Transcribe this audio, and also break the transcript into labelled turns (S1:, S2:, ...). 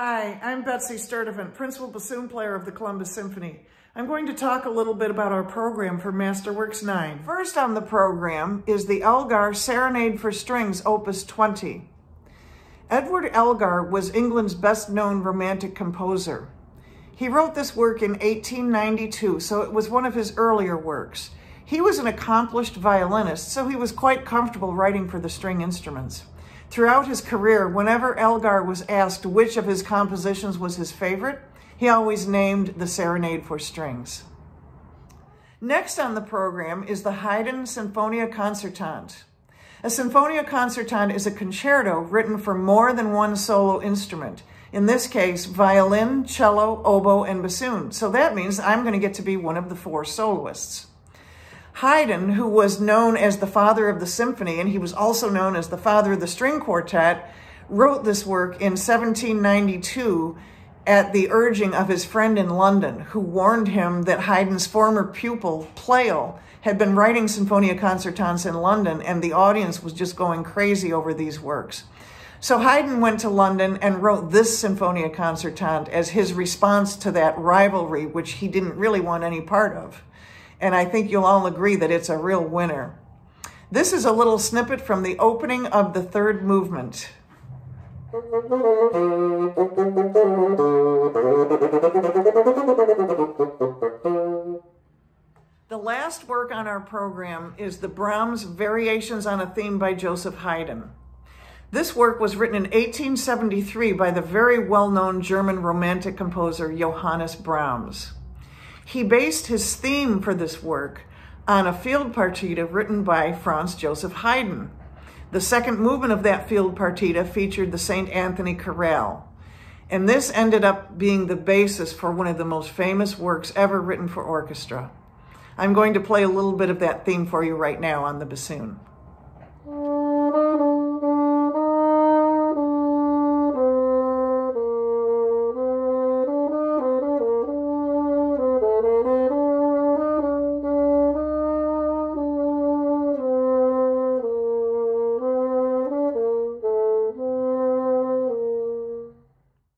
S1: Hi, I'm Betsy Sturdevant, principal bassoon player of the Columbus Symphony. I'm going to talk a little bit about our program for Masterworks 9. First on the program is the Elgar Serenade for Strings, Opus 20. Edward Elgar was England's best-known romantic composer. He wrote this work in 1892, so it was one of his earlier works. He was an accomplished violinist, so he was quite comfortable writing for the string instruments. Throughout his career, whenever Elgar was asked which of his compositions was his favorite, he always named the Serenade for Strings. Next on the program is the Haydn Sinfonia Concertante. A Sinfonia Concertante is a concerto written for more than one solo instrument. In this case, violin, cello, oboe, and bassoon. So that means I'm going to get to be one of the four soloists. Haydn, who was known as the father of the symphony, and he was also known as the father of the string quartet, wrote this work in 1792 at the urging of his friend in London, who warned him that Haydn's former pupil, Pleyel, had been writing Sinfonia Concertantes in London, and the audience was just going crazy over these works. So Haydn went to London and wrote this Sinfonia Concertante as his response to that rivalry, which he didn't really want any part of and I think you'll all agree that it's a real winner. This is a little snippet from the opening of the third movement. The last work on our program is the Brahms Variations on a Theme by Joseph Haydn. This work was written in 1873 by the very well-known German Romantic composer Johannes Brahms. He based his theme for this work on a field partita written by Franz Joseph Haydn. The second movement of that field partita featured the St. Anthony Chorale. And this ended up being the basis for one of the most famous works ever written for orchestra. I'm going to play a little bit of that theme for you right now on the bassoon.